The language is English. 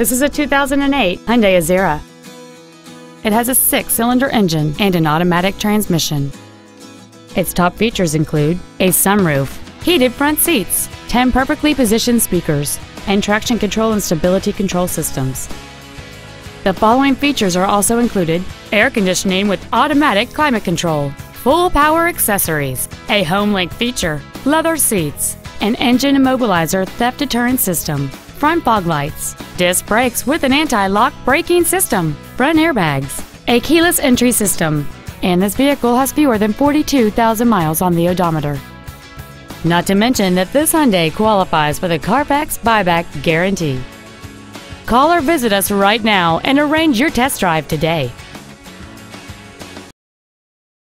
This is a 2008 Hyundai Azera. It has a six-cylinder engine and an automatic transmission. Its top features include a sunroof, heated front seats, 10 perfectly positioned speakers, and traction control and stability control systems. The following features are also included air conditioning with automatic climate control, full power accessories, a HomeLink feature, leather seats, an engine immobilizer theft deterrent system, front fog lights, disc brakes with an anti-lock braking system, front airbags, a keyless entry system, and this vehicle has fewer than 42,000 miles on the odometer. Not to mention that this Hyundai qualifies for the Carfax buyback guarantee. Call or visit us right now and arrange your test drive today.